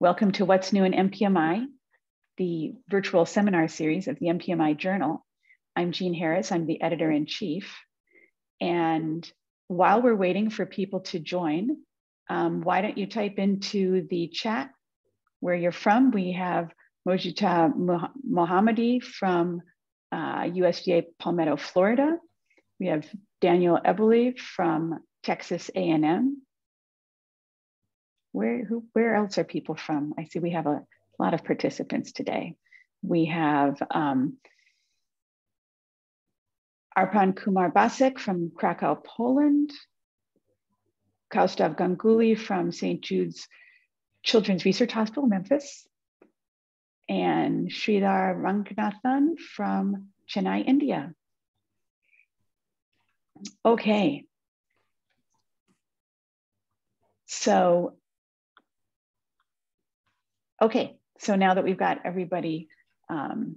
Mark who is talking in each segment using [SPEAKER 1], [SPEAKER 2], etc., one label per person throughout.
[SPEAKER 1] Welcome to What's New in MPMI, the virtual seminar series of the MPMI Journal. I'm Jean Harris, I'm the editor in chief. And while we're waiting for people to join, um, why don't you type into the chat where you're from? We have Mojita Mohammadi from uh, USDA Palmetto, Florida. We have Daniel Ebele from Texas A&M where who where else are people from? I see we have a lot of participants today. We have um, Arpan Kumar Basek from Krakow, Poland, Kaustav Ganguly from St. Jude's Children's Research Hospital, Memphis, and Sridhar Ranganathan from Chennai, India. Okay. So Okay, so now that we've got everybody um,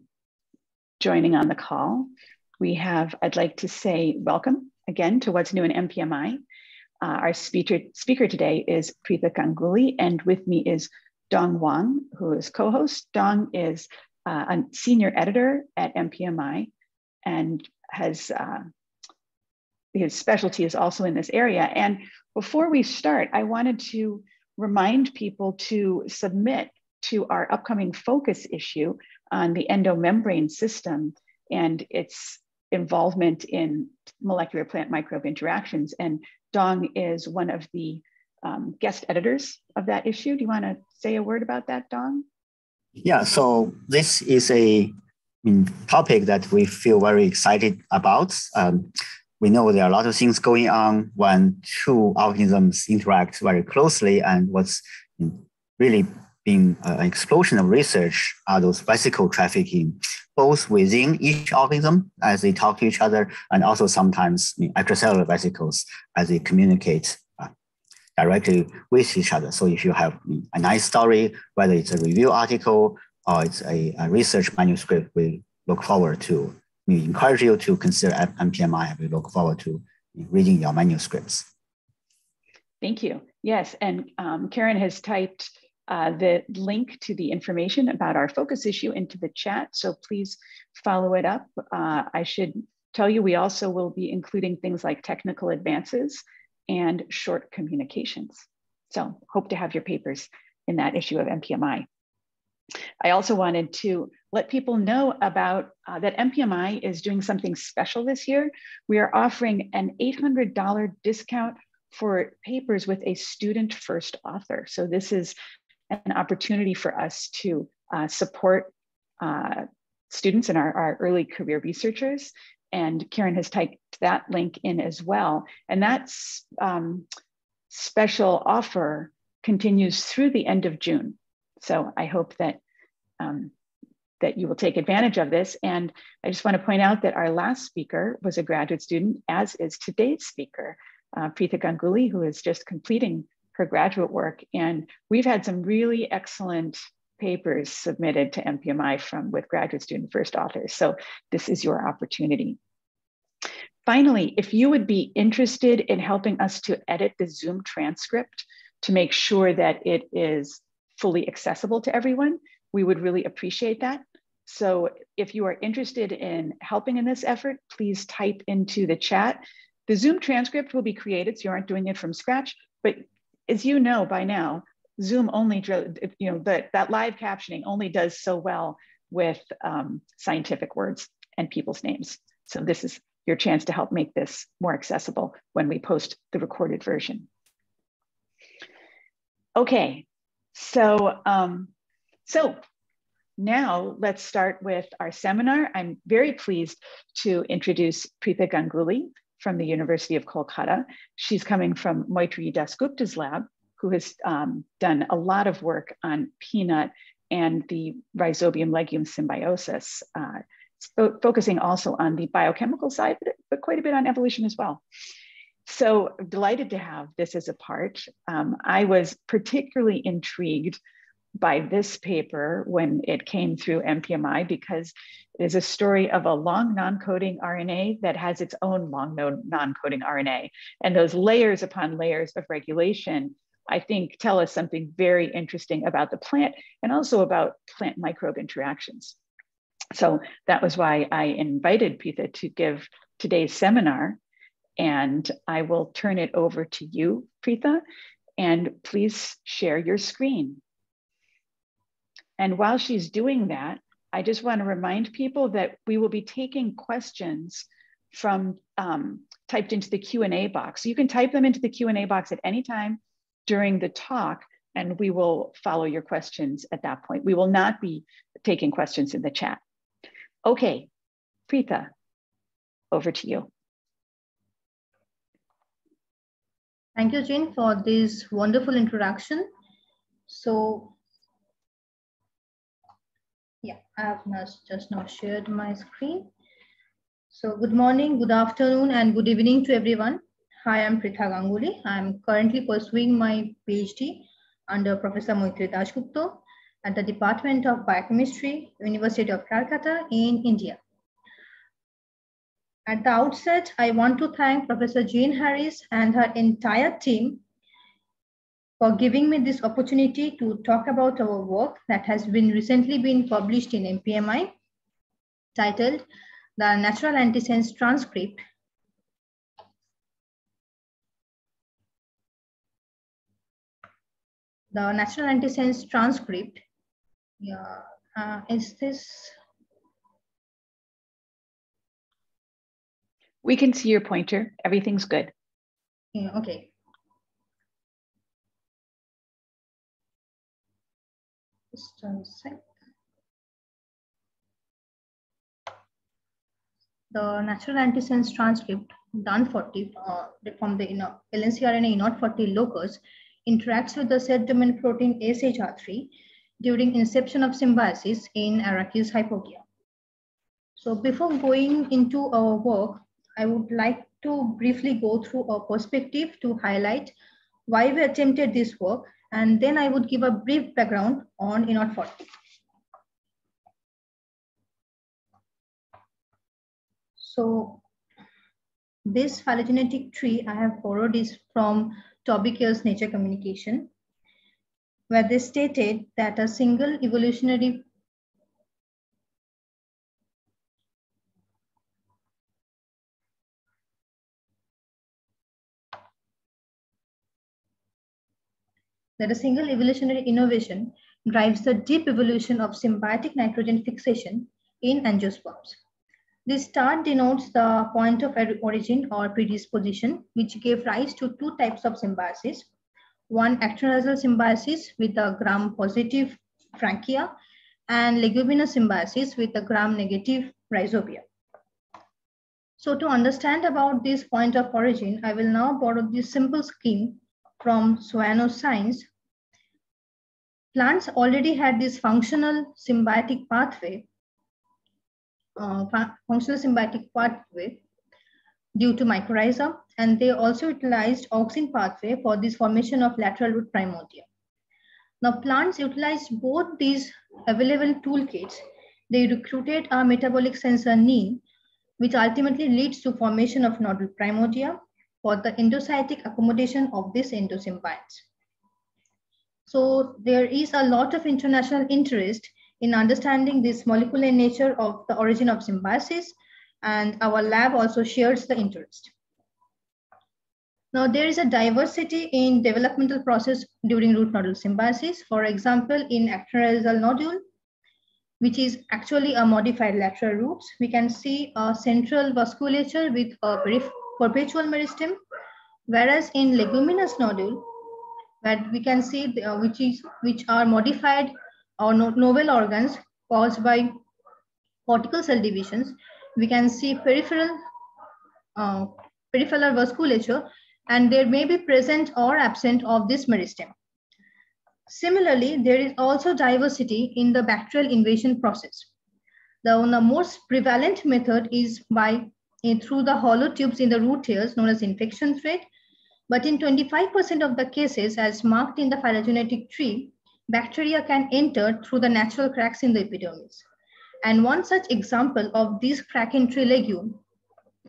[SPEAKER 1] joining on the call, we have, I'd like to say welcome again to What's New in MPMI. Uh, our speaker, speaker today is Pritha Ganguly, and with me is Dong Wang, who is co-host. Dong is uh, a senior editor at MPMI and has uh, his specialty is also in this area. And before we start, I wanted to remind people to submit to our upcoming focus issue on the endomembrane system and its involvement in molecular plant microbe interactions. And Dong is one of the um, guest editors of that issue. Do you want to say a word about that, Dong?
[SPEAKER 2] Yeah, so this is a topic that we feel very excited about. Um, we know there are a lot of things going on when two organisms interact very closely, and what's really been uh, an explosion of research are those vesicle trafficking, both within each organism as they talk to each other, and also sometimes extracellular vesicles as they communicate uh, directly with each other. So if you have a nice story, whether it's a review article or it's a, a research manuscript, we look forward to, we encourage you to consider MPMI. We look forward to reading your manuscripts.
[SPEAKER 1] Thank you. Yes, and um, Karen has typed uh, the link to the information about our focus issue into the chat. So please follow it up. Uh, I should tell you, we also will be including things like technical advances and short communications. So hope to have your papers in that issue of MPMI. I also wanted to let people know about uh, that MPMI is doing something special this year. We are offering an $800 discount for papers with a student first author. So this is an opportunity for us to uh, support uh, students and our, our early career researchers. And Karen has typed that link in as well. And that um, special offer continues through the end of June. So I hope that um, that you will take advantage of this. And I just want to point out that our last speaker was a graduate student, as is today's speaker, uh, Pritha Ganguly, who is just completing her graduate work. And we've had some really excellent papers submitted to MPMI from with graduate student first authors. So this is your opportunity. Finally, if you would be interested in helping us to edit the Zoom transcript to make sure that it is fully accessible to everyone, we would really appreciate that. So if you are interested in helping in this effort, please type into the chat. The Zoom transcript will be created, so you aren't doing it from scratch, but as you know by now, Zoom only, you know, that, that live captioning only does so well with um, scientific words and people's names. So this is your chance to help make this more accessible when we post the recorded version. Okay, so, um, so now let's start with our seminar. I'm very pleased to introduce Pritha Ganguly, from the University of Kolkata. She's coming from Maitri Dasgupta's lab, who has um, done a lot of work on peanut and the rhizobium legume symbiosis, uh, fo focusing also on the biochemical side, but, but, quite a bit on evolution as well. So delighted to have this as a part. Um, I was particularly intrigued by this paper when it came through MPMI because it is a story of a long non-coding RNA that has its own long non-coding RNA. And those layers upon layers of regulation I think, tell us something very interesting about the plant and also about plant microbe interactions. So that was why I invited Pritha to give today's seminar. And I will turn it over to you, Pritha, and please share your screen. And while she's doing that, I just want to remind people that we will be taking questions from um, typed into the Q&A box. So you can type them into the Q&A box at any time during the talk and we will follow your questions at that point. We will not be taking questions in the chat. Okay, Pritha, over to you.
[SPEAKER 3] Thank you, Jean, for this wonderful introduction. So, yeah, I have just now shared my screen. So good morning, good afternoon, and good evening to everyone. Hi, I'm Pritha Ganguly. I'm currently pursuing my PhD under Professor Maitri Dasgupta at the Department of Biochemistry, University of Calcutta in India. At the outset, I want to thank Professor Jean Harris and her entire team for giving me this opportunity to talk about our work that has been recently been published in MPMI titled the natural antisense transcript. The natural antisense transcript. Yeah uh, is this?
[SPEAKER 1] We can see your pointer. Everything's good.
[SPEAKER 3] Yeah okay just sec the natural antisense transcript DONE40 uh, from the LNCRNA ENOD40 locus interacts with the set domain protein ASHR3 during inception of symbiosis in Arachis hypogaea. So before going into our work, I would like to briefly go through a perspective to highlight why we attempted this work, and then I would give a brief background on ENOD40. So this phylogenetic tree I have borrowed is from Toby Nature Communication, where they stated that a single evolutionary that a single evolutionary innovation drives the deep evolution of symbiotic nitrogen fixation in angiosperms. This star denotes the point of origin or predisposition, which gave rise to two types of symbiosis. One actinorhizal symbiosis with a gram-positive Frankia and leguminous symbiosis with a gram-negative Rhizobia. So to understand about this point of origin, I will now borrow this simple scheme from Science. Plants already had this functional symbiotic pathway uh, functional symbiotic pathway due to mycorrhiza, and they also utilized auxin pathway for this formation of lateral root primordia. Now, plants utilized both these available toolkits. They recruited a metabolic sensor NIN, which ultimately leads to formation of nodal primordia for the endocytic accommodation of these endosymbionts. So there is a lot of international interest in understanding this molecular nature of the origin of symbiosis, and our lab also shares the interest. Now, there is a diversity in developmental process during root nodule symbiosis. For example, in actinorhizal nodule, which is actually a modified lateral roots, we can see a central vasculature with a perpetual meristem, whereas in leguminous nodule, that we can see the, uh, which is which are modified or no, novel organs caused by cortical cell divisions, we can see peripheral, uh, peripheral vasculature and there may be present or absent of this meristem. Similarly, there is also diversity in the bacterial invasion process. The, the most prevalent method is by uh, through the hollow tubes in the root hairs known as infection thread. But in 25% of the cases as marked in the phylogenetic tree, bacteria can enter through the natural cracks in the epidermis. And one such example of this crack entry legume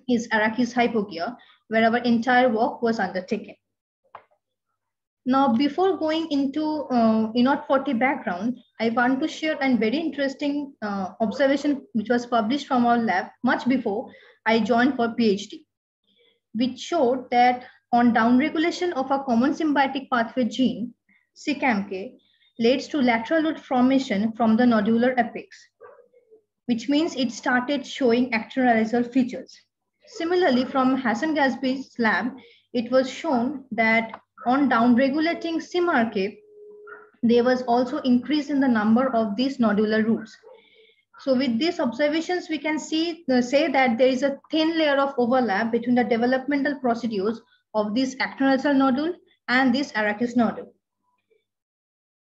[SPEAKER 3] is Arachis hypogaea, where our entire work was undertaken. Now, before going into uh, ENOD40 background, I want to share a very interesting uh, observation which was published from our lab much before I joined for PhD, which showed that on downregulation of a common symbiotic pathway gene, CCAMK, leads to lateral root formation from the nodular apex, which means it started showing actinorhizal features. Similarly, from Hassan Gherbi's lab, it was shown that on downregulating SymRK, there was also increase in the number of these nodular roots. So with these observations, we can see say that there is a thin layer of overlap between the developmental procedures of this actinorhizal nodule and this Arachis nodule.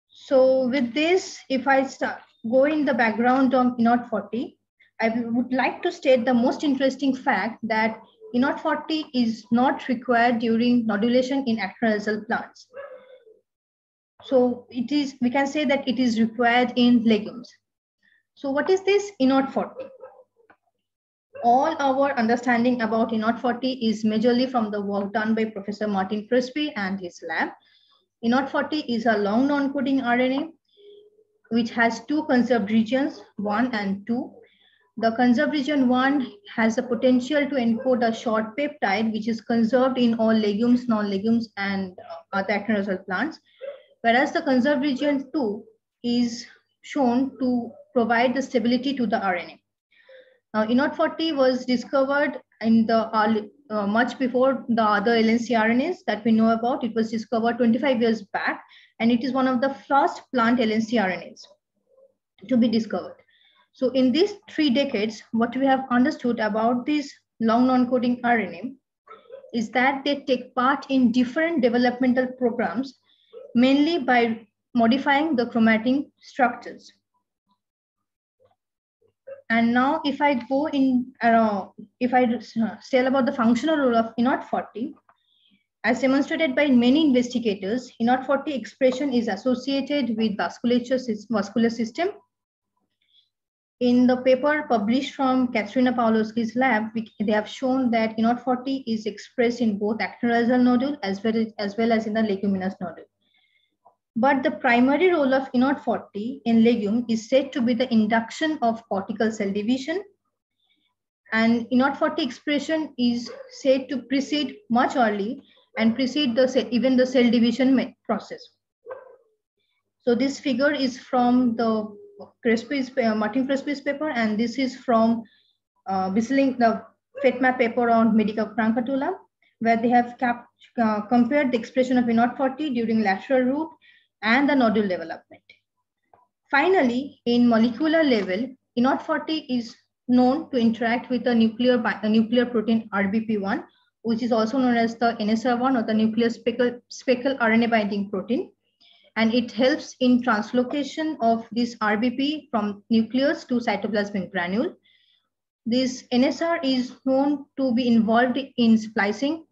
[SPEAKER 3] So with this, if I start, go in the background of ENOD40, I would like to state the most interesting fact that ENOD40 is not required during nodulation in actinorhizal plants. So it is, we can say that it is required in legumes. So what is this ENOD40? All our understanding about ENOD40 is majorly from the work done by Professor Martin Crespi and his lab. ENOD40 is a long non-coding RNA which has two conserved regions, one and two, the conserved region 1 has the potential to encode a short peptide, which is conserved in all legumes, non-legumes, and uh, other plants. Whereas the conserved region 2 is shown to provide the stability to the RNA. Now, ENOD40 was discovered in the early, uh, much before the other LNCRNAs that we know about. It was discovered 25 years back, and it is one of the first plant LNCRNAs to be discovered. So in these three decades, what we have understood about these long non-coding RNA is that they take part in different developmental programs, mainly by modifying the chromatin structures. And now if I go in, uh, if I tell about the functional role of ENOD40, as demonstrated by many investigators, ENOD40 expression is associated with vasculature, vascular system in the paper published from Katharina Pawlowski's lab, we, they have shown that ENOD40 is expressed in both actinorhizal nodule as well as, as well as in the leguminous nodule. But the primary role of ENOD40 in legume is said to be the induction of cortical cell division. And ENOD40 expression is said to precede much early and precede the even the cell division process. So this figure is from the Crespi's, uh, Martin Crespi's paper, and this is from uh, the FETMAP paper on Medicago truncatula, where they have cap, uh, compared the expression of ENOD40 during lateral root and the nodule development. Finally, in molecular level, ENOD40 is known to interact with the nuclear, the uh, nuclear protein RBP1, which is also known as the NSR1 or the nuclear speckle, speckle RNA binding protein and it helps in translocation of this RBP from nucleus to cytoplasmic granule. This NSR is known to be involved in splicing,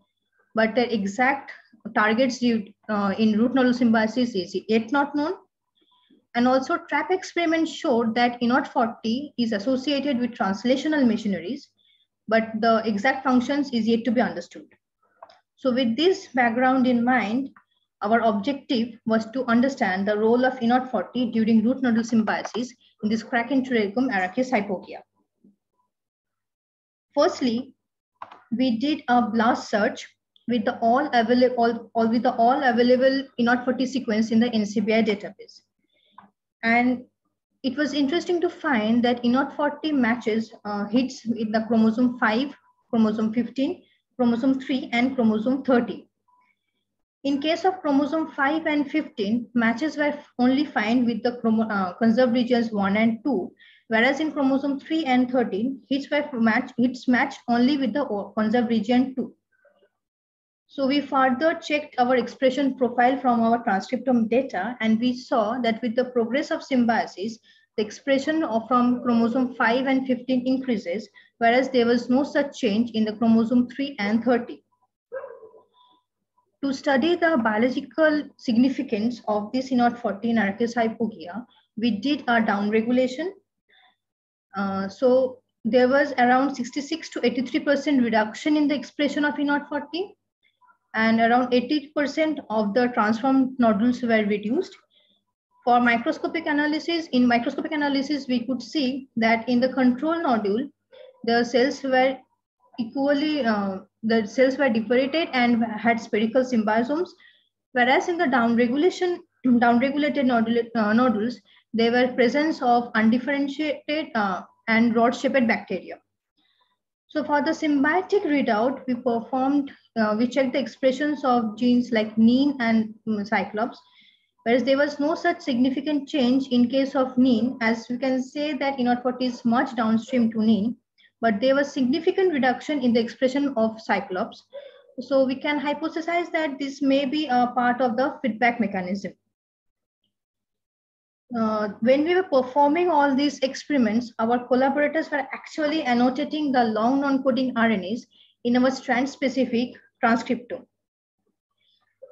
[SPEAKER 3] but the exact targets uh, in root nodule symbiosis is yet not known. And also trap experiments showed that ENOD40 is associated with translational machineries, but the exact functions is yet to be understood. So with this background in mind, our objective was to understand the role of ENOD40 during root nodule symbiosis in this Crakenterium arachis hypogaea. Firstly, we did a blast search with the all available all, all with the all available ENOD40 sequence in the NCBI database. And it was interesting to find that ENOD40 matches uh, hits with the chromosome 5, chromosome 15, chromosome 3, and chromosome 30. In case of chromosome 5 and 15, matches were only found with the uh, conserved regions 1 and 2, whereas in chromosome 3 and 13, hits were match, hits matched only with the conserved region 2. So we further checked our expression profile from our transcriptome data, and we saw that with the progress of symbiosis, the expression of from chromosome 5 and 15 increases, whereas there was no such change in the chromosome 3 and 30 to study the biological significance of this ENOD40 in Arachis hypogaea, we did a downregulation. Uh, so there was around 66 to 83% reduction in the expression of ENOD40. And around 80% of the transformed nodules were reduced. For microscopic analysis, in microscopic analysis, we could see that in the control nodule, the cells were equally, uh, the cells were differentiated and had spherical symbiosomes, whereas in the downregulation, downregulated nodule, uh, nodules, there were presence of undifferentiated uh, and rod-shaped bacteria. So for the symbiotic readout, we performed, uh, we checked the expressions of genes like NIN and um, Cyclops, whereas there was no such significant change in case of NIN, as we can say that ENOD40 is much downstream to NIN, but there was significant reduction in the expression of Cyclops. So we can hypothesize that this may be a part of the feedback mechanism uh, when we were performing all these experiments, our collaborators were actually annotating the long non-coding RNAs in our strand-specific transcriptome.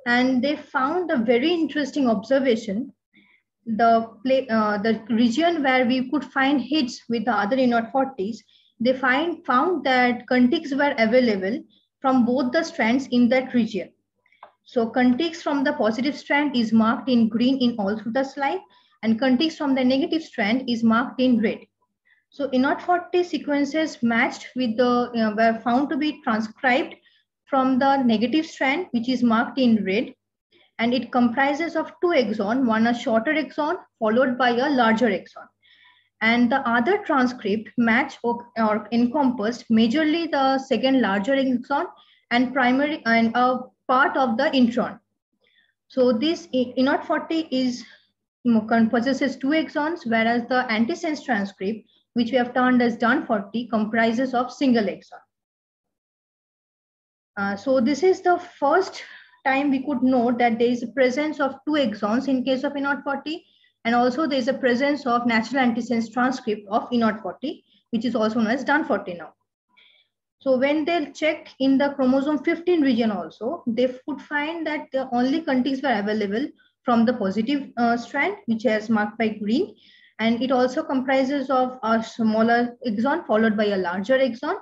[SPEAKER 3] And they found a very interesting observation. The, play, uh, the region where we could find hits with the other ENOD40s, they find, found that contigs were available from both the strands in that region. So contigs from the positive strand is marked in green in all through the slide and context from the negative strand is marked in red. So ENOD40 sequences matched with the, uh, were found to be transcribed from the negative strand, which is marked in red. And it comprises of two exon, one a shorter exon followed by a larger exon. And the other transcript match or, or encompassed majorly the second larger exon and primary and a part of the intron. So this ENOD40 is possesses two exons, whereas the antisense transcript, which we have termed as DONE40, comprises of single exon. Uh, so this is the first time we could note that there is a presence of two exons in case of ENOD40, and also there is a presence of natural antisense transcript of ENOD40, which is also known as DONE40 now. So when they check in the chromosome 15 region also, they could find that the only contigs were available from the positive uh, strand, which is marked by green. And it also comprises of a smaller exon followed by a larger exon.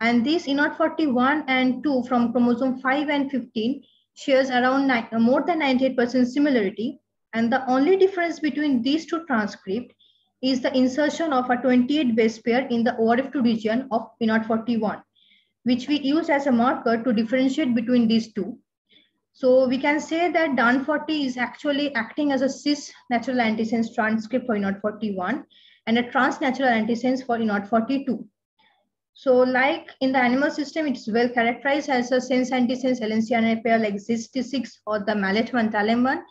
[SPEAKER 3] And these ENOD41 and 2 from chromosome 5 and 15 shares around nine, more than 98% similarity. And the only difference between these two transcripts is the insertion of a 28 base pair in the ORF2 region of ENOD41, which we use as a marker to differentiate between these two. So we can say that DONE40 is actually acting as a cis natural antisense transcript for ENOD41 and a trans natural antisense for ENOD42. So like in the animal system, it's well characterized as a sense antisense LNCRNA pair like ZIST6 or the MALAT1 TALAM1.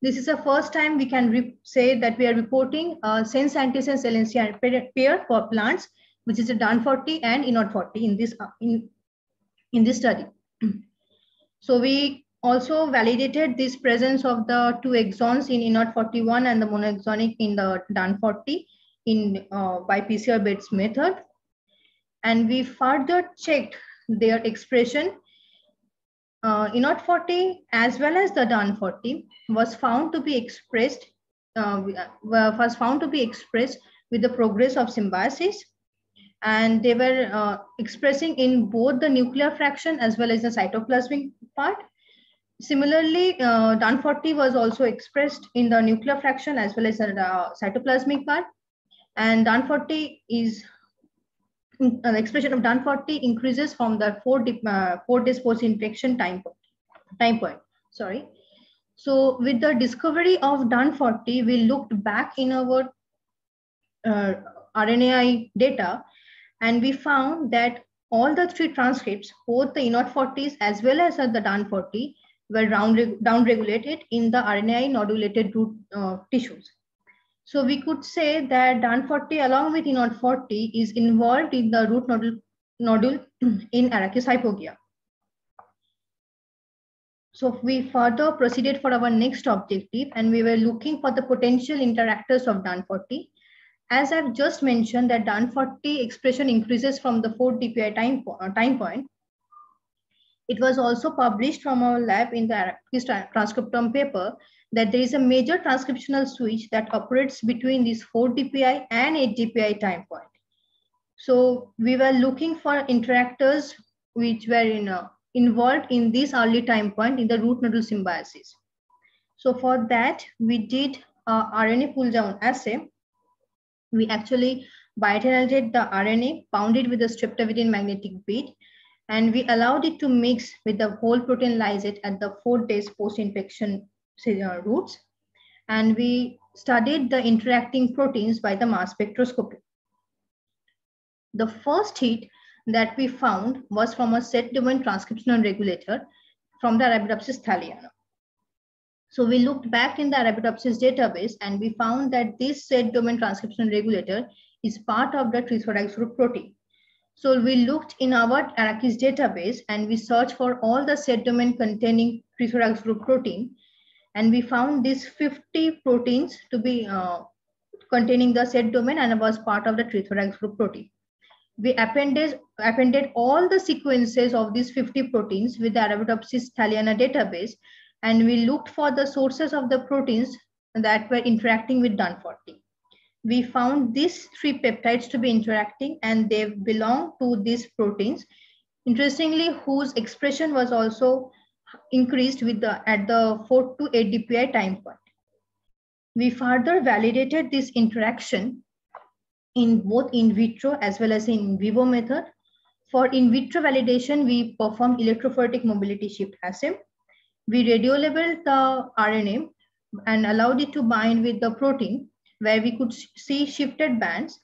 [SPEAKER 3] This is the first time we can say that we are reporting a sense antisense LNCRNA pair for plants, which is a DONE40 and ENOD40 in this, in, in this study. So we also validated this presence of the two exons in ENOD41 and the monoexonic in the DONE40 in uh, by PCR-based method. And we further checked their expression. Uh, ENOD40 as well as the DONE40 was found to be expressed uh, was found to be expressed with the progress of symbiosis and they were uh, expressing in both the nuclear fraction as well as the cytoplasmic part Similarly, uh, DONE40 was also expressed in the nuclear fraction as well as the uh, cytoplasmic part. And DONE40 is, uh, the expression of DONE40 increases from the four, uh, four days post-infection time, point, time point. Sorry. So with the discovery of DONE40, we looked back in our uh, RNAi data and we found that all the three transcripts, both the ENOD40s as well as the DONE40, were downregulated in the RNAi nodulated root uh, tissues. So we could say that DONE40 along with ENOD40 is involved in the root nodule, nodule in Arachis hypogaea. So we further proceeded for our next objective and we were looking for the potential interactors of DONE40. As I've just mentioned that DONE40 expression increases from the 4 DPI time, uh, time point, it was also published from our lab in the transcriptome paper that there is a major transcriptional switch that operates between this 4 DPI and 8 DPI time point. So we were looking for interactors which were in a involved in this early time point in the root nodal symbiosis. So for that, we did RNA pull down assay. We actually biotinylated the RNA, bound it with a streptavidin magnetic bead, and we allowed it to mix with the whole protein lysate at the four days post-infection uh, roots. And we studied the interacting proteins by the mass spectroscopy. The first hit that we found was from a set domain transcriptional regulator from the Arabidopsis thaliana. So we looked back in the Arabidopsis database and we found that this set domain transcription regulator is part of the trithorax group protein. So we looked in our Arachis database and we searched for all the set domain containing trithorax group protein. And we found these 50 proteins to be uh, containing the set domain and was part of the trithorax group protein. We appended, appended all the sequences of these 50 proteins with the Arabidopsis thaliana database and we looked for the sources of the proteins that were interacting with DONE40 we found these three peptides to be interacting and they belong to these proteins. Interestingly, whose expression was also increased with the at the 4 to 8 dpi time point. We further validated this interaction in both in vitro as well as in vivo method. For in vitro validation, we performed electrophoretic mobility shift assay. We radiolabeled the RNA and allowed it to bind with the protein where we could see shifted bands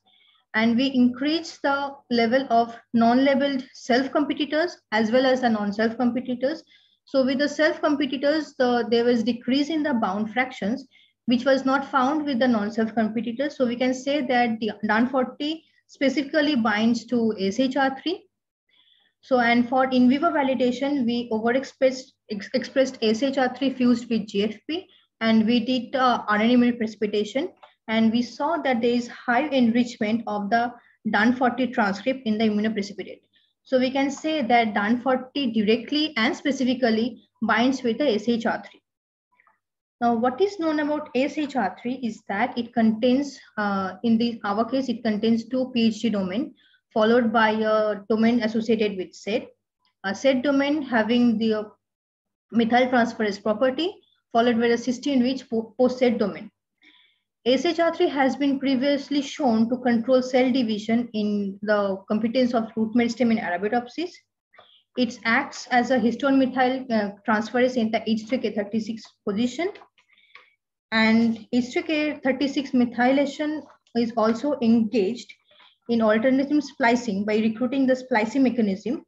[SPEAKER 3] and we increased the level of non-labeled self-competitors as well as the non-self competitors. So with the self competitors, the, there was decrease in the bound fractions, which was not found with the non-self competitors. So we can say that the DONE40 specifically binds to ASHR3. So, and for in vivo validation, we overexpressed ex expressed ASHR3 fused with GFP, and we did uh, RNA precipitation and we saw that there is high enrichment of the DONE40 transcript in the immunoprecipitate. So we can say that DONE40 directly and specifically binds with the ASHR3. Now, what is known about ASHR3 is that it contains, uh, in the our case, it contains two PHD domain followed by a domain associated with SET. A SET domain having the methyl transferase property followed by a cysteine-rich post-SET domain. ASHR3 has been previously shown to control cell division in the competence of root meristem in Arabidopsis. It acts as a histone methyl uh, transferase in the H3K36 position. And H3K36 methylation is also engaged in alternative splicing by recruiting the splicing mechanism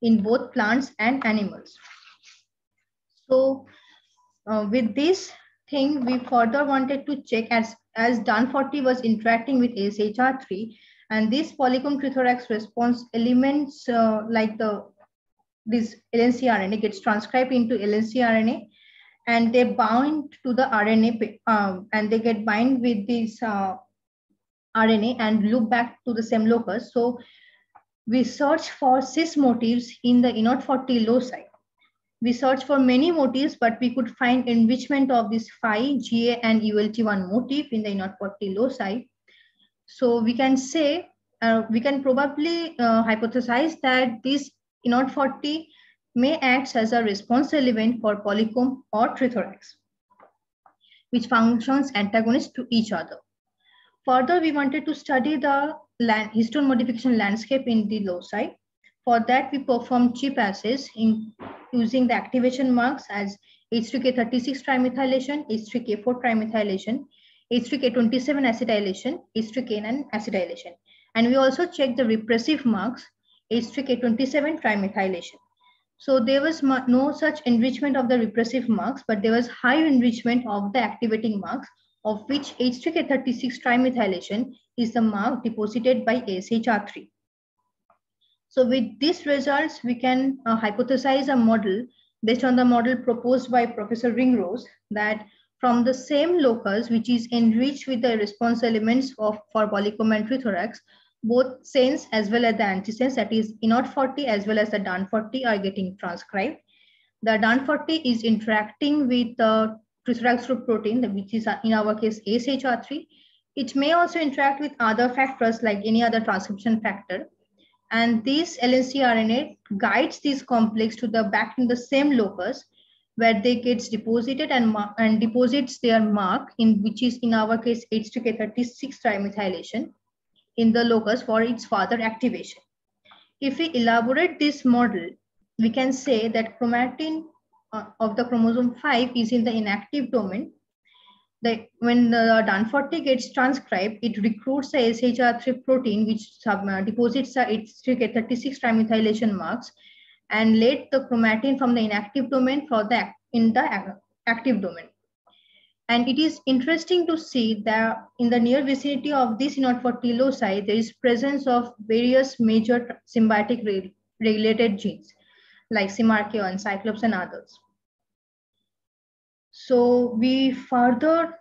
[SPEAKER 3] in both plants and animals. So uh, with this, thing we further wanted to check as, as DONE40 was interacting with ASHR3 and this polycomb trithorax response elements uh, like the this LNC RNA gets transcribed into LNC RNA and they bind to the RNA um, and they get bind with this uh, RNA and loop back to the same locus. So we search for cis motifs in the ENOD40 loci we searched for many motifs, but we could find enrichment of this phi, GA, and ULT1 motif in the ENOD40 loci. So we can say, uh, we can probably uh, hypothesize that this ENOD40 may act as a response element for polycomb or trithorax, which functions antagonist to each other. Further, we wanted to study the land, histone modification landscape in the loci. For that, we performed chip assays in using the activation marks as H3K36 trimethylation, H3K4 trimethylation, H3K27 acetylation, H3K9 acetylation. And we also checked the repressive marks, H3K27 trimethylation. So there was no such enrichment of the repressive marks, but there was high enrichment of the activating marks, of which H3K36 trimethylation is the mark deposited by ASHR3. So with these results, we can uh, hypothesize a model based on the model proposed by Professor Ringrose that from the same locus, which is enriched with the response elements of for polycomb and trithorax, both sense as well as the antisense, that is ENOD40 as well as the DONE40 are getting transcribed. The DONE40 is interacting with the trithorax group protein, which is uh, in our case ASHR3. It may also interact with other factors like any other transcription factor And this LNC RNA guides this complex to the back in the same locus where they gets deposited and, and deposits their mark in which is in our case H2K36 trimethylation in the locus for its further activation. If we elaborate this model, we can say that chromatin uh, of the chromosome 5 is in the inactive domain. When the DONE40 gets transcribed, it recruits the SHR3 protein, which sub, uh, deposits the H3K36 trimethylation marks and let the chromatin from the inactive domain for the in the active domain. And it is interesting to see that in the near vicinity of this ENOD40 loci, there is presence of various major symbiotic re regulated genes like SMARCA1, Cyclops and others. So we further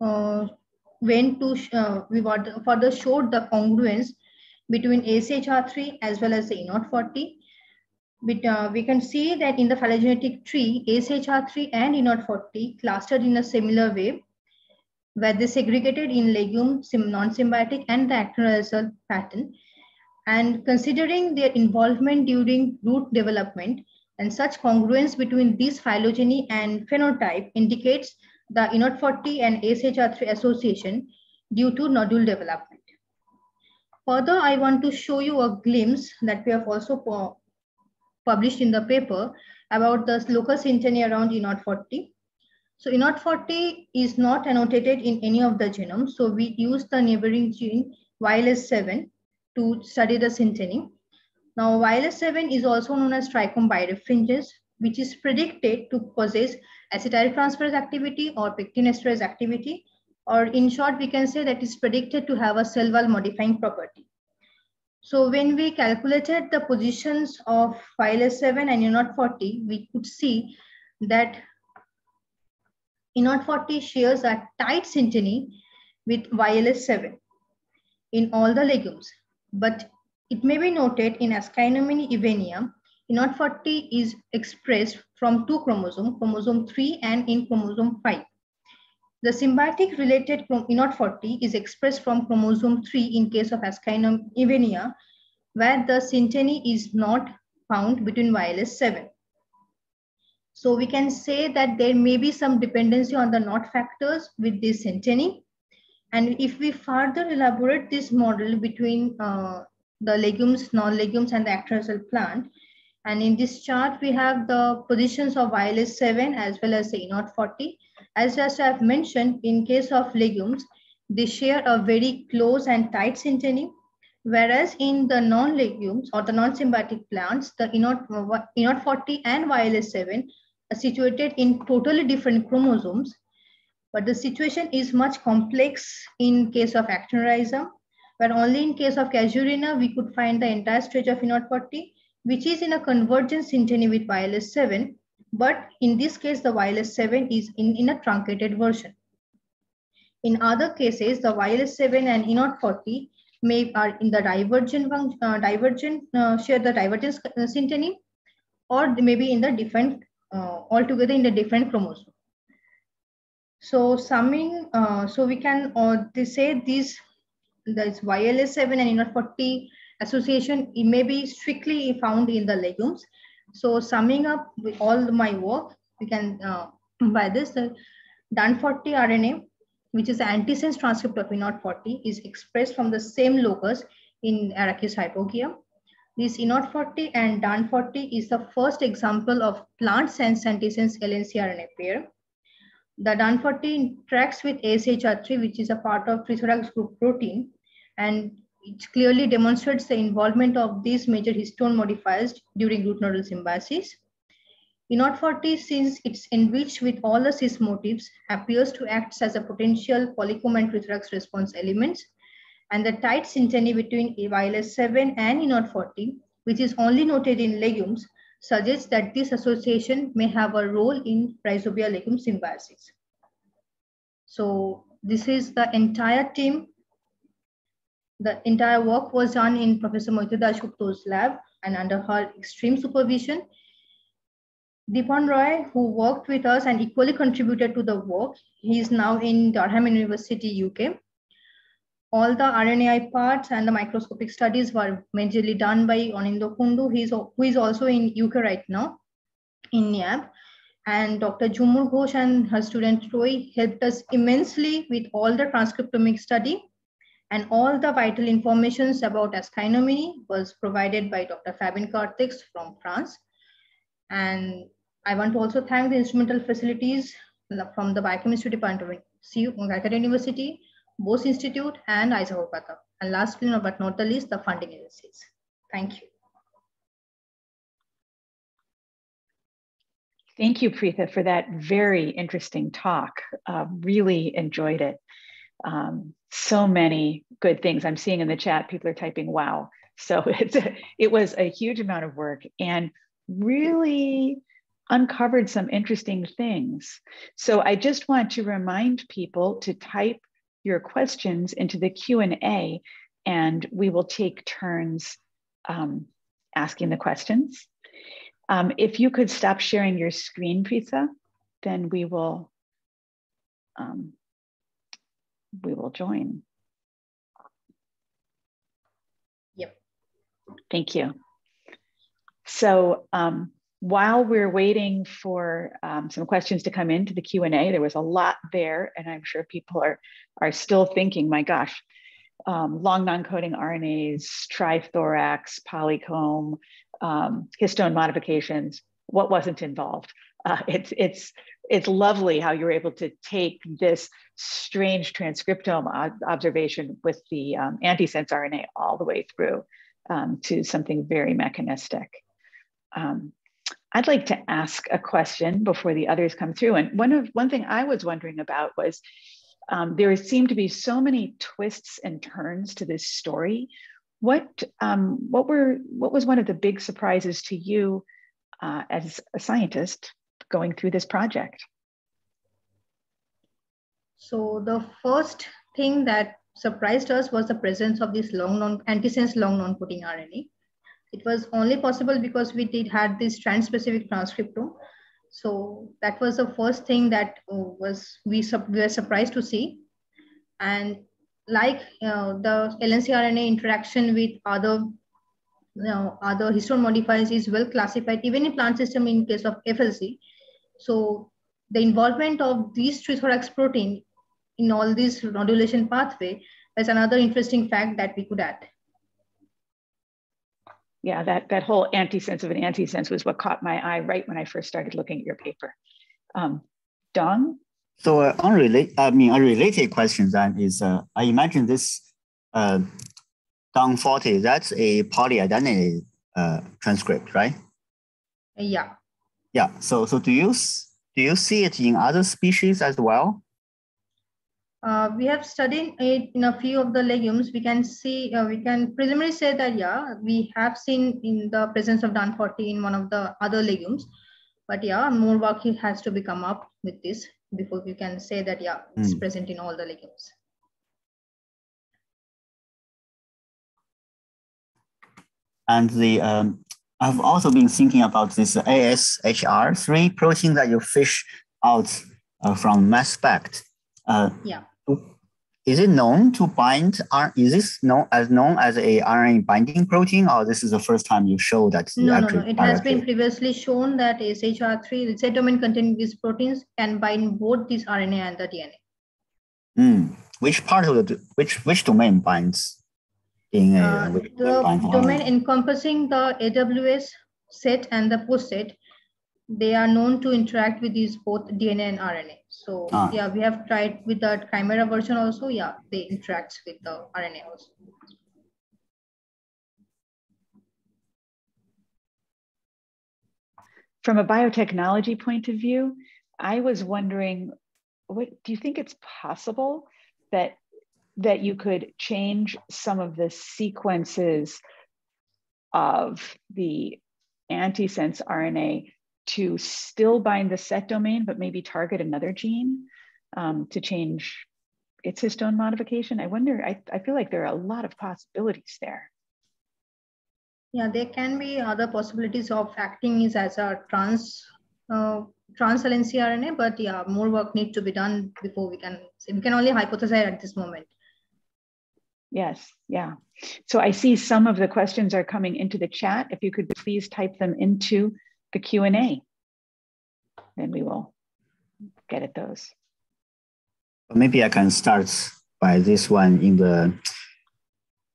[SPEAKER 3] uh, went to, uh, we further showed the congruence between ASHR3 as well as the ENOD40 but, uh, we can see that in the phylogenetic tree, ASHR3 and ENOD40 clustered in a similar way, where they segregated in legume, non-symbiotic, and the actinorhizal pattern. And considering their involvement during root development, and such congruence between this phylogeny and phenotype indicates the ENOD40 and ASHR3 association due to nodule development. Further, I want to show you a glimpse that we have also published in the paper about the locus synteny around ENOD40. So ENOD40 is not annotated in any of the genomes. So we use the neighboring gene YLS7 to study the synteny. Now YLS7 is also known as trichome birefringence, which is predicted to possess acetyltransferase activity or pectin esterase activity. Or in short, we can say that it's predicted to have a cell wall modifying property. So when we calculated the positions of YLS7 and ENOD40, we could see that ENOD40 shares a tight synteny with YLS7 in all the legumes. But it may be noted in Aeschynomene evenia, ENOD40 is expressed from two chromosomes, chromosome 3 and in chromosome 5. The symbiotic related ENOD40 is expressed from chromosome 3 in case of Aeschynomene where the synteny is not found between YLS7. So we can say that there may be some dependency on the Nod factors with this synteny. And if we further elaborate this model between uh, the legumes, non-legumes, and the actinorhizal plant, and in this chart, we have the positions of YLS7 as well as the ENOD40 as just I have mentioned, in case of legumes, they share a very close and tight synteny, whereas in the non-legumes or the non-symbiotic plants, the ENOD, 40 and YLS7 are situated in totally different chromosomes, but the situation is much complex in case of actinorhizal, where only in case of casuarina, we could find the entire stretch of ENOD 40, which is in a convergent synteny with YLS7, but in this case, the YLS7 is in, in a truncated version. In other cases, the YLS7 and ENOD40 may are in the divergent, uh, divergent uh, share the divergence uh, synteny, or maybe in the different, uh, altogether in the different chromosome. So summing, uh, so we can uh, they say these, this YLS7 and ENOD40 association, it may be strictly found in the legumes, so summing up all my work, we can uh, by this the DONE40 RNA, which is antisense transcript of ENOD40, is expressed from the same locus in Arachis hypogaea. This ENOD40 and DONE40 is the first example of plant sense antisense LNC RNA pair. The DONE40 interacts with ASHR3, which is a part of trithorax group protein, and it clearly demonstrates the involvement of these major histone modifiers during root nodal symbiosis. ENOD40, since it's enriched with all the cis motifs, appears to act as a potential polycomb and trithorax response elements. And the tight synteny between YLS7 and ENOD40, which is only noted in legumes, suggests that this association may have a role in rhizobia legume symbiosis. So this is the entire team the entire work was done in Professor Moita Dasgupta's lab and under her extreme supervision. Dipan Roy, who worked with us and equally contributed to the work, he is now in Durham University, UK. All the RNAi parts and the microscopic studies were majorly done by Anindo Kundu, he's, who is also in UK right now in NIAB. And Dr. Jhumur Ghosh and her student Roy helped us immensely with all the transcriptomic study and all the vital informations about Aeschynomene was provided by Dr. Fabien Cartex from France. And I want to also thank the instrumental facilities from the biochemistry department of Calcutta University, Bose Institute, and IISER Kolkata. And lastly, but not the least, the funding agencies. Thank you.
[SPEAKER 1] Thank you, Pritha, for that very interesting talk. Uh, really enjoyed it. Um, so many good things I'm seeing in the chat. People are typing, wow. So it's a, it was a huge amount of work and really uncovered some interesting things. So I just want to remind people to type your questions into the Q&A and we will take turns um, asking the questions. Um, if you could stop sharing your screen, Pritha, then we will um, we will join.
[SPEAKER 3] Yep.
[SPEAKER 1] Thank you. So um, while we're waiting for um, some questions to come into the Q&A, there was a lot there, and I'm sure people are, are still thinking, my gosh, um, long non-coding RNAs, trithorax, polycomb, um, histone modifications, what wasn't involved? Uh, it's, it's, it's lovely how you're able to take this strange transcriptome observation with the um, antisense RNA all the way through um, to something very mechanistic. Um, I'd like to ask a question before the others come through. And one of one thing I was wondering about was um, there seemed to be so many twists and turns to this story. What um, what were what was one of the big surprises to you uh, as a scientist going through this project?
[SPEAKER 3] So the first thing that surprised us was the presence of this long non antisense long non-coding RNA. It was only possible because we did had this trans-specific transcriptome. So that was the first thing that uh, was we, we were surprised to see. And like uh, the LNC-RNA interaction with other you know, other histone modifiers is well classified, even in plant system in case of FLC. So the involvement of these three trithorax protein in all this nodulation pathway is another interesting fact that we could add
[SPEAKER 1] yeah, that, that whole antisense of an antisense was what caught my eye right when I first started looking at your paper. Um, Dong?
[SPEAKER 2] So uh, unrelated, I mean, a related question then is, uh, I imagine this uh, DONE 40, that's a polyadenylated uh, transcript, right?
[SPEAKER 3] Yeah.
[SPEAKER 2] Yeah, so, so do you, do you see it in other species as well?
[SPEAKER 3] Uh, we have studied it in a few of the legumes. We can see, uh, we can preliminarily say that, yeah, we have seen in the presence of DONE40 in one of the other legumes. But yeah, more work has to be come up with this before we can say that, yeah, it's mm. present in all the legumes.
[SPEAKER 2] And the um, I've also been thinking about this ASHR3 protein that you fish out uh, from mass spec.
[SPEAKER 3] Uh, yeah
[SPEAKER 2] is it known to bind? Is this known as known as a RNA binding protein, or this is the first time you show that?
[SPEAKER 3] No, no, no. It has been previously shown that ASHR3, the domain containing these proteins, can bind both this RNA and the DNA.
[SPEAKER 2] Mm. Which part of the which which domain binds?
[SPEAKER 3] In a, uh, the domain encompassing the AWS set and the post set they are known to interact with these both DNA and RNA. So ah. yeah, we have tried with the chimera version also. Yeah, they interact with the RNA also.
[SPEAKER 1] From a biotechnology point of view, I was wondering, what do you think it's possible that that you could change some of the sequences of the antisense RNA to still bind the set domain, but maybe target another gene um, to change its histone modification. I wonder, I, I feel like there are a lot of possibilities there.
[SPEAKER 3] Yeah, there can be other possibilities of acting is as a trans uh, trans LNC RNA, but yeah, more work needs to be done before we can we can only hypothesize at this moment.
[SPEAKER 1] Yes, yeah. So I see some of the questions are coming into the chat. If you could please type them into the Q&A, then we will get at those.
[SPEAKER 2] Maybe I can start by this one in the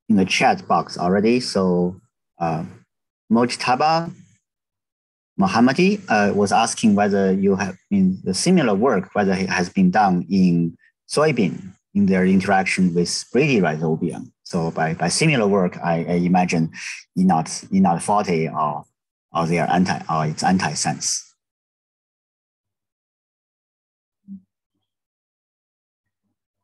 [SPEAKER 2] in the chat box already. So uh, Mojtaba Mohammadi uh, was asking whether you have in the similar work, whether it has been done in soybean in their interaction with bradyrhizobium. So by, by similar work, I, I imagine not in not 40 or, or their anti or its antisense.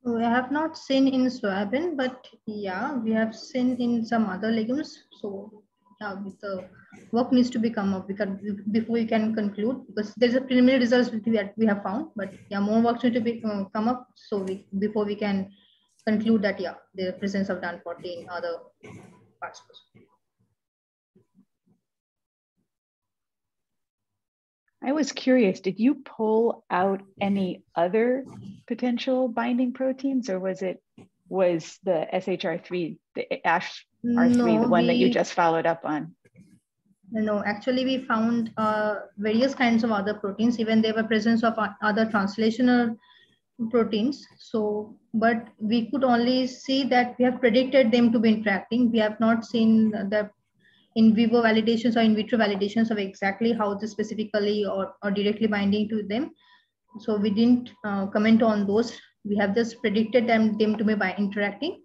[SPEAKER 3] We have not seen in soybean, but yeah, we have seen in some other legumes. So yeah, the work needs to be come up because before we can conclude because there's a preliminary results that we have found, but yeah, more work need to be uh, come up. So we before we can conclude that yeah, the presence of DONE40 in other parts.
[SPEAKER 1] I was curious, did you pull out any other potential binding proteins or was it was the SHR3, the ASH R3, no, the one we, that you just followed up on?
[SPEAKER 3] No, actually we found uh, various kinds of other proteins, even there were presence of other translational proteins. So, but we could only see that we have predicted them to be interacting. We have not seen the in vivo validations or in vitro validations of exactly how this specifically or, or directly binding to them. So we didn't uh, comment on those. We have just predicted them, them to be by interacting.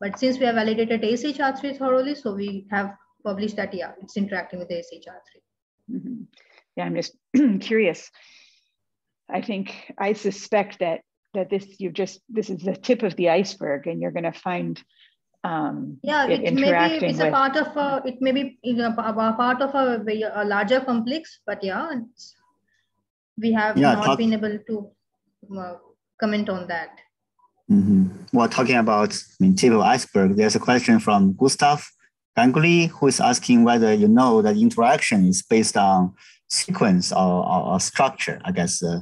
[SPEAKER 3] But since we have validated ASHR3 thoroughly, so we have published that, yeah, it's interacting with ASHR3.
[SPEAKER 1] Mm -hmm. Yeah, I'm just curious. I think, I suspect that that this you just this is the tip of the iceberg and you're going to find um,
[SPEAKER 3] yeah it, it may be it's with... a part of a, it may be you know, a part of a, a larger complex but yeah we have yeah, not talk... been able to uh, comment on that
[SPEAKER 2] mm-hmm. well talking about I mean, tip of iceberg there's a question from gustav Ganguly, who is asking whether you know that interaction is based on sequence or, or, or structure, I guess, uh,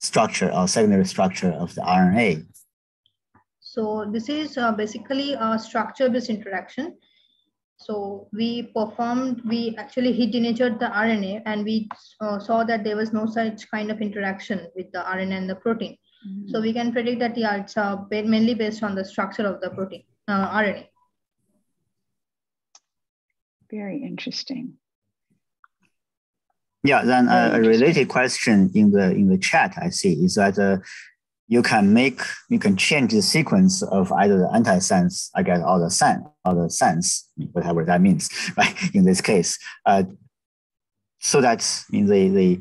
[SPEAKER 2] structure or secondary structure of the RNA.
[SPEAKER 3] So this is uh, basically a structure-based interaction. So we performed, we actually heat denatured the RNA and we uh, saw that there was no such kind of interaction with the RNA and the protein. Mm -hmm. So we can predict that yeah, it's uh, mainly based on the structure of the protein, uh, RNA.
[SPEAKER 1] Very interesting.
[SPEAKER 2] Yeah, then uh, a related question in the in the chat I see is that uh, you can make you can change the sequence of either the antisense, I guess, or the sense, or the sense, whatever that means, right? In this case, uh, so that in the the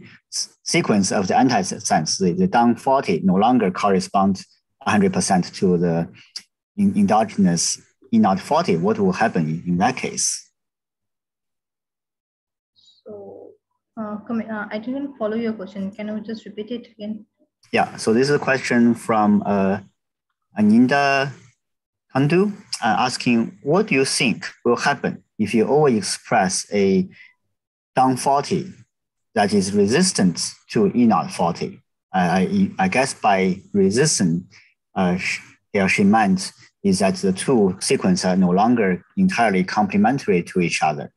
[SPEAKER 2] sequence of the antisense, the, the DONE 40 no longer correspond 100% to the in, endogenous ENOD 40. What will happen in, in that case?
[SPEAKER 3] So, uh, uh, I didn't follow your question. Can you just repeat it again?
[SPEAKER 2] Yeah, so this is a question from uh, Aninda Kandu uh, asking, what do you think will happen if you overexpress a DONE 40 that is resistant to ENOD 40? I, I guess by resistant, uh, here she meant is that the two sequences are no longer entirely complementary to each other.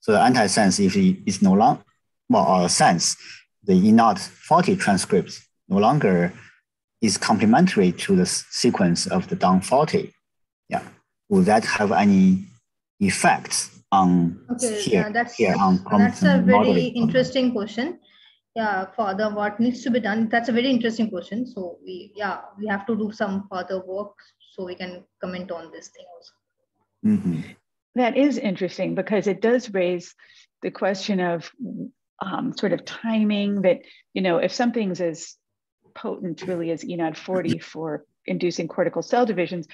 [SPEAKER 2] So the antisense, if it is no longer, well, or sense the ENOD 40 transcript no longer is complementary to the sequence of the DONE 40. Yeah. Will that have any effect on
[SPEAKER 3] okay, here, yeah, that's, here on That's a very interesting question. Yeah, further what needs to be done? That's a very interesting question. So we, yeah, we have to do some further work so we can comment on this thing also.
[SPEAKER 1] Mm -hmm. That is interesting because it does raise the question of um, sort of timing that, you know, if something's as potent really as ENOD 40 for inducing cortical cell divisions,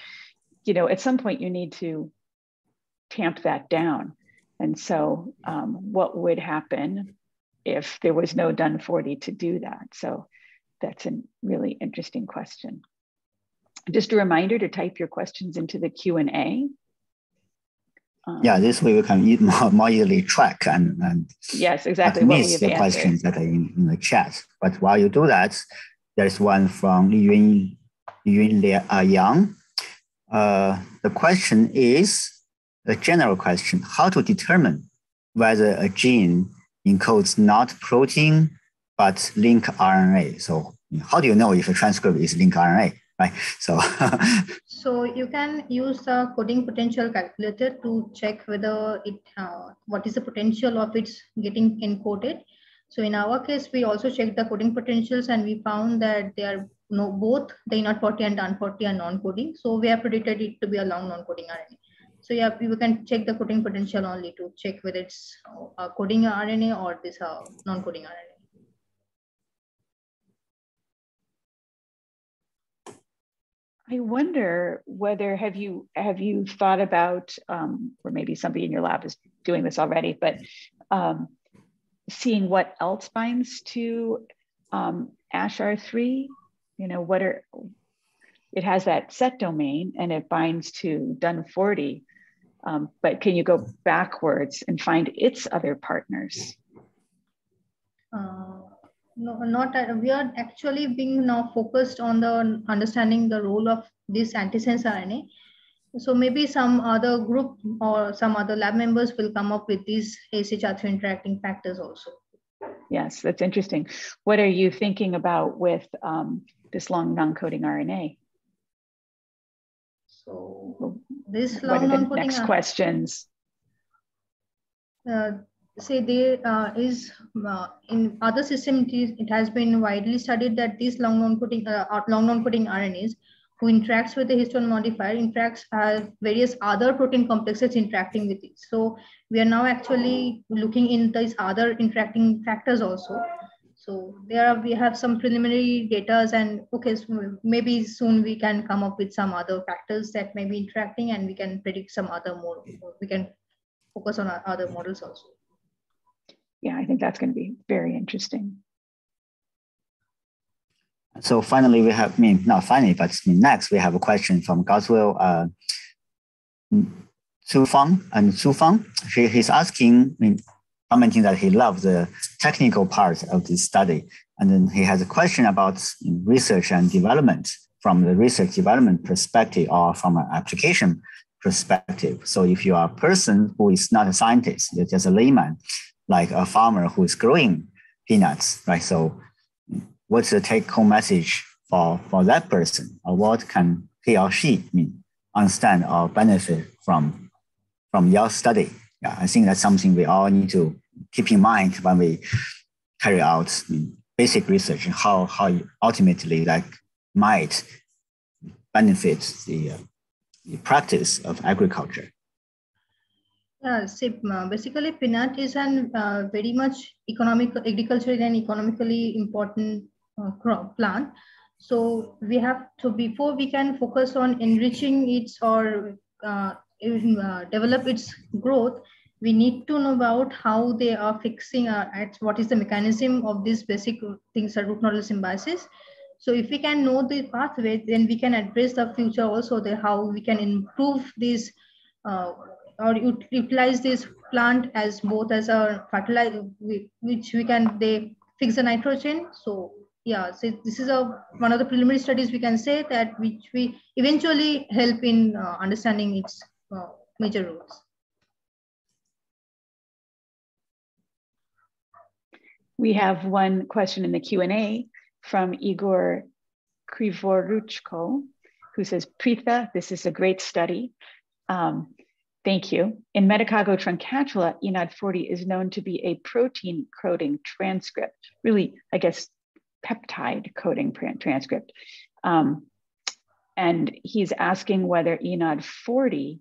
[SPEAKER 1] you know, at some point you need to tamp that down. And so um, what would happen if there was no DONE 40 to do that? So that's a really interesting question. Just a reminder to type your questions into the Q&A
[SPEAKER 2] um, yeah, this way we can more, more easily track and, and
[SPEAKER 1] yes, exactly.
[SPEAKER 2] miss the questions that are in, in the chat. But while you do that, there's one from Li Yun Yun Yang. Uh, the question is a general question, how to determine whether a gene encodes not protein, but lncRNA. So how do you know if a transcript is lncRNA, right? So,
[SPEAKER 3] so you can use the coding potential calculator to check whether it, uh, what is the potential of its getting encoded. So in our case, we also checked the coding potentials and we found that they are you know, both the ENOD40 and DONE40 are non-coding. So we have predicted it to be a long non-coding RNA. So yeah, we can check the coding potential only to check whether it's a coding RNA or this uh, non-coding RNA.
[SPEAKER 1] I wonder whether have you have you thought about, um, or maybe somebody in your lab is doing this already, but um, seeing what else binds to um, ASHR3. You know, what are it has that set domain and it binds to DONE40. Um, but can you go backwards and find its other partners?
[SPEAKER 3] Uh, no, not uh, we are actually being now focused on the understanding the role of this antisense RNA. So maybe some other group or some other lab members will come up with these ASHR3 interacting factors also.
[SPEAKER 1] Yes, that's interesting. What are you thinking about with um, this long non-coding RNA?
[SPEAKER 3] So this long what
[SPEAKER 1] are the next questions?
[SPEAKER 3] Uh, say there uh, is uh, in other systems it has been widely studied that these long non-coding uh, long non-coding RNAs who interacts with the histone modifier interacts have various other protein complexes interacting with it. So we are now actually looking in these other interacting factors also. So there we have some preliminary data and okay, so maybe soon we can come up with some other factors that may be interacting and we can predict some other more, we can focus on other models also
[SPEAKER 1] yeah, I think that's going to be very interesting.
[SPEAKER 2] So finally, we have, I mean, not finally, but next we have a question from Goswell uh, Su Fang and Su Fang. He, he's asking, I mean, commenting that he loves the technical part of this study. And then he has a question about research and development from the research development perspective or from an application perspective. So if you are a person who is not a scientist, you're just a layman, like a farmer who is growing peanuts, right? So what's the take home message for, for that person? Or what can he or she mean, understand or benefit from, from your study? Yeah, I think that's something we all need to keep in mind when we carry out basic research and how, how ultimately that might benefit the, uh, the practice of agriculture.
[SPEAKER 3] Yeah, see, uh, basically peanut is an uh, very much economic, agriculturally and economically important uh, crop plant. So we have to, before we can focus on enriching its or uh, uh, develop its growth, we need to know about how they are fixing at what is the mechanism of these basic things, root nodule symbiosis. So if we can know the pathway, then we can address the future also the how we can improve these uh, or utilize this plant as both as a fertilizer, which we can they fix the nitrogen. So yeah, so this is a one of the preliminary studies we can say that which we eventually help in uh, understanding its uh, major roles.
[SPEAKER 1] We have one question in the Q&A from Igor Krivoruchko, who says, Pritha, this is a great study. Um, Thank you. In Medicago truncatula, ENOD40 is known to be a protein coding transcript, really, I guess, peptide coding transcript. Um, and he's asking whether ENOD40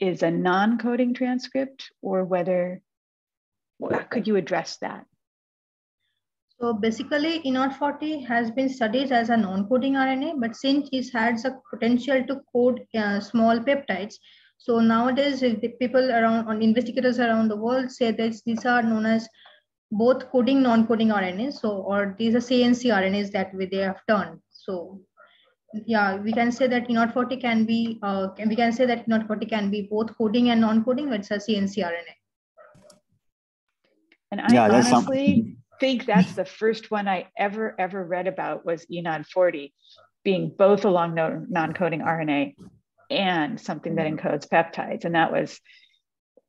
[SPEAKER 1] is a non-coding transcript or whether, could you address that?
[SPEAKER 3] So basically, ENOD40 has been studied as a non-coding RNA, but since it has a potential to code uh, small peptides, so nowadays, the people around, on investigators around the world say that these are known as both coding, non-coding RNAs. So, or these are CNC RNAs that we, they have turned. So, yeah, we can say that ENOD40 can be, uh, we can say that ENOD40 can be both coding and non-coding, but it's a CNC RNA.
[SPEAKER 1] And I yeah, honestly think that's the first one I ever, ever read about was ENOD40. being both a long non-coding RNA and something that encodes peptides. And that was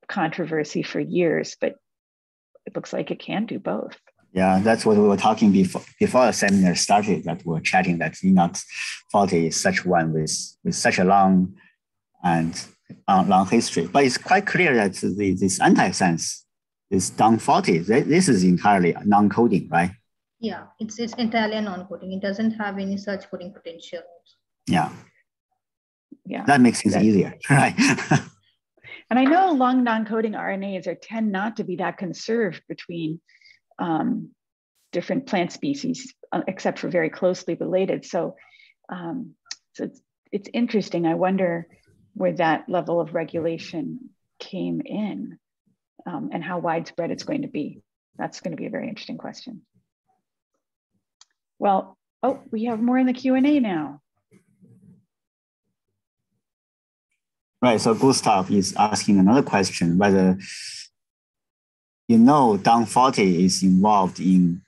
[SPEAKER 1] controversy for years, but it looks like it can do both.
[SPEAKER 2] Yeah, that's what we were talking before before the seminar started. That we are chatting that not 40 is such one with with such a long and uh, long history. But it's quite clear that the, this antisense is DONE 40. This is entirely non-coding, right?
[SPEAKER 3] Yeah, it's it's entirely non-coding. It doesn't have any such coding potential.
[SPEAKER 2] Yeah.
[SPEAKER 1] Yeah.
[SPEAKER 2] That makes things easier, right?
[SPEAKER 1] and I know long non-coding RNAs are tend not to be that conserved between um, different plant species, uh, except for very closely related. So, um, so it's, it's interesting. I wonder where that level of regulation came in um, and how widespread it's going to be. That's going to be a very interesting question. Well, oh, we have more in the Q&A now.
[SPEAKER 2] Right, so Gustav is asking another question, whether you know DONE 40 is involved in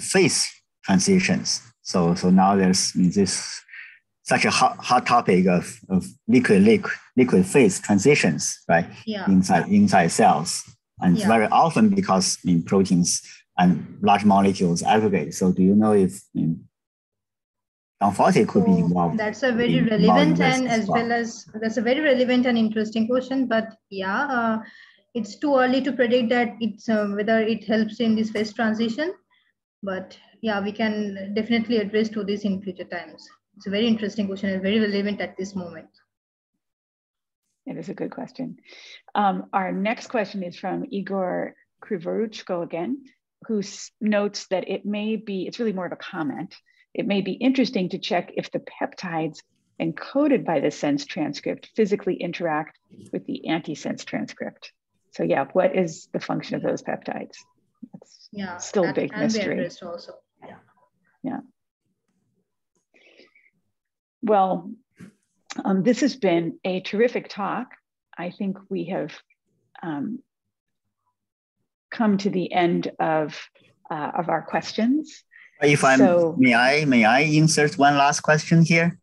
[SPEAKER 2] phase transitions. So, so now there's this such a hot, hot topic of, of liquid, liquid, liquid phase transitions, right?
[SPEAKER 3] Yeah.
[SPEAKER 2] Inside, inside cells. And yeah. very often because in proteins and large molecules aggregate. So do you know if in DONE 40 could be involved?
[SPEAKER 3] That's a very relevant and as well. well. as that's a very relevant and interesting question. But yeah, uh, it's too early to predict that it's uh, whether it helps in this phase transition. But yeah, we can definitely address to this in future times. It's a very interesting question and very relevant at this moment.
[SPEAKER 1] It is a good question. Um, our next question is from Igor Krivoruchko again who notes that it may be, it's really more of a comment, it may be interesting to check if the peptides encoded by the sense transcript physically interact with the antisense transcript. So yeah, what is the function of those peptides? That's
[SPEAKER 3] yeah,
[SPEAKER 1] still a big mystery.
[SPEAKER 3] Also. Yeah.
[SPEAKER 1] yeah. Well, um, this has been a terrific talk. I think we have um, come to the end of uh, of our questions.
[SPEAKER 2] If I'm so, may I may I insert one last question here?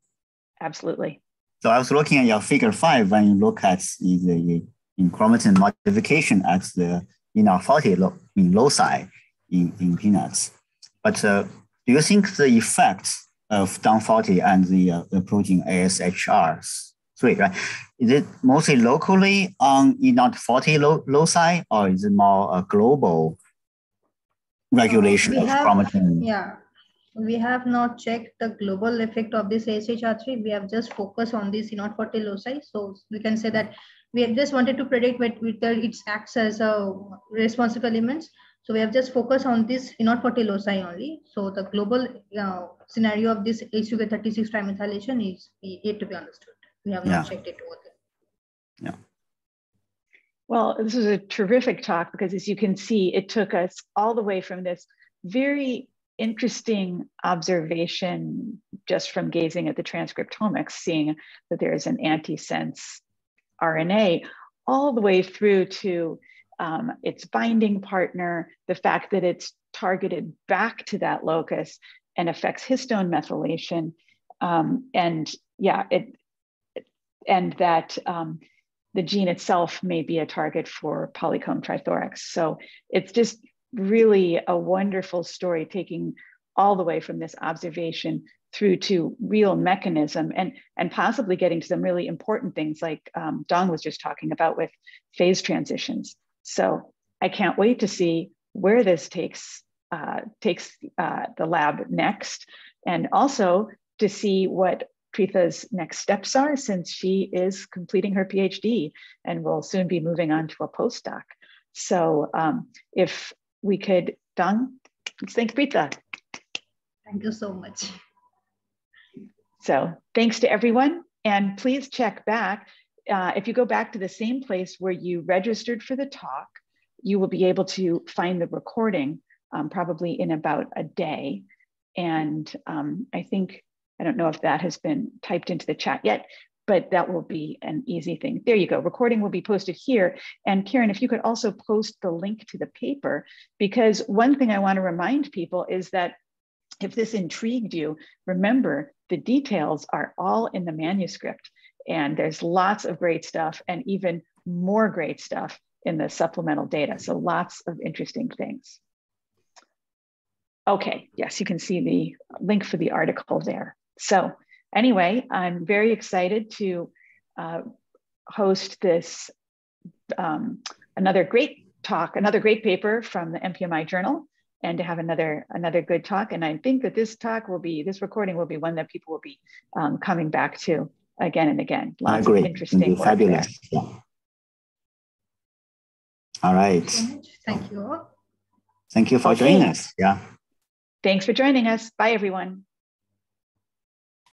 [SPEAKER 1] Absolutely.
[SPEAKER 2] So I was looking at your figure five when you look at the, the in chromatin modification at the ENOD40 lo, in loci in, in peanuts. But uh, do you think the effect of DONE 40 and the, uh, ASHRs three, right? Is it mostly locally on ENOD 40 loci, or is it more a global regulation of
[SPEAKER 3] have,
[SPEAKER 2] chromatin?
[SPEAKER 3] Yeah, we have not checked the global effect of this ASHR3. We have just focused on this 40 loci. So we can say that we have just wanted to predict whether it acts as a responsive elements. So we have just focused on this 40 loci only. So the global uh, scenario of this H2K36 trimethylation is yet to be understood. We have not checked it over
[SPEAKER 2] there. Yeah.
[SPEAKER 1] Well, this was a terrific talk because as you can see, it took us all the way from this very interesting observation just from gazing at the transcriptomics, seeing that there is an antisense RNA, all the way through to um, its binding partner, the fact that it's targeted back to that locus and affects histone methylation. Um, and yeah, it, and that um, the gene itself may be a target for polycomb trithorax. So it's just really a wonderful story taking all the way from this observation through to real mechanism and, and possibly getting to some really important things like um, Dong was just talking about with phase transitions. So I can't wait to see where this takes, uh, takes uh, the lab next and also to see what Pritha's next steps are since she is completing her PhD and will soon be moving on to a postdoc. So um, if we could, Dong, thank Pritha.
[SPEAKER 3] Thank you so much.
[SPEAKER 1] So thanks to everyone. And please check back. Uh, if you go back to the same place where you registered for the talk, you will be able to find the recording um, probably in about a day. And um, I think I don't know if that has been typed into the chat yet, but that will be an easy thing. There you go. Recording will be posted here. And Karen, if you could also post the link to the paper, because one thing I want to remind people is that if this intrigued you, remember the details are all in the manuscript. And there's lots of great stuff and even more great stuff in the supplemental data. So lots of interesting things. Okay, yes, you can see the link for the article there. So anyway, I'm very excited to uh, host this, um, another great talk, another great paper from the MPMI journal and to have another another good talk. And I think that this talk will be, this recording will be one that people will be um, coming back to again and again.
[SPEAKER 2] Lots of interesting Fabulous. Yeah. All right.
[SPEAKER 3] Thank you all.
[SPEAKER 2] Thank you for okay. joining us. Yeah.
[SPEAKER 1] Thanks for joining us. Bye, everyone.